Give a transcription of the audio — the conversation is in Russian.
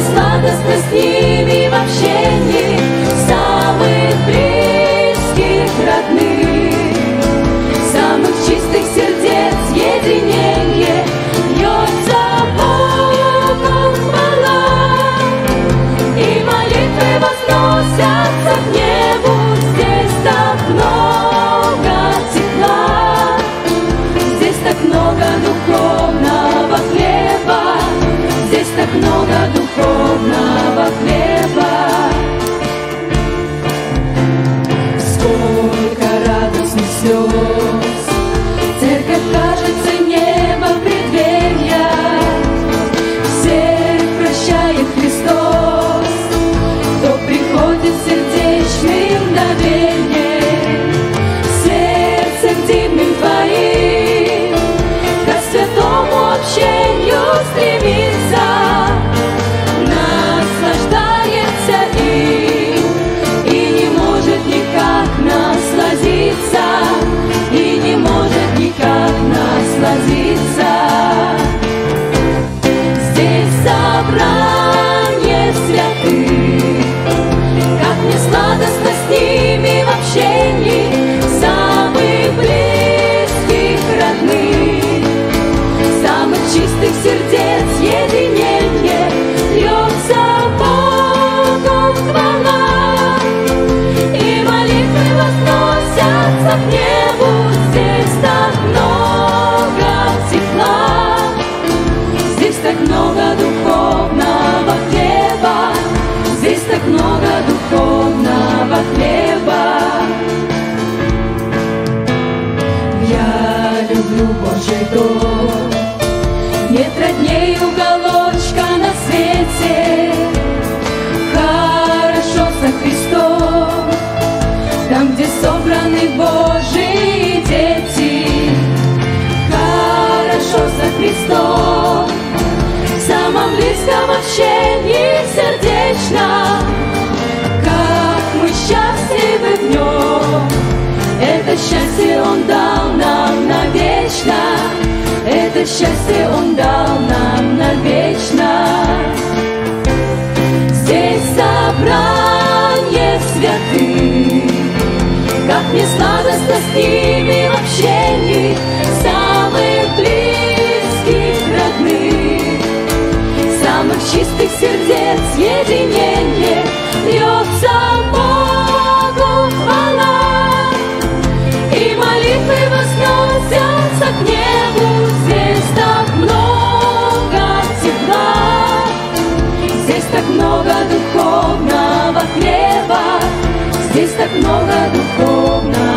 espadas prestígios. много духовного хлеба. Я люблю Божий дом, нет родней уголочка на свете. Хорошо со Христом, там, где собраны Божьи дети. Хорошо со Христом, в самом близком общении. Счастье Он дал нам навечно, это счастье Он дал нам навечно. Здесь собрание святых, как мне сладостно с ними в общении, самых близких родных, самых чистых сердец единение льется Jesus, step no longer to hope now.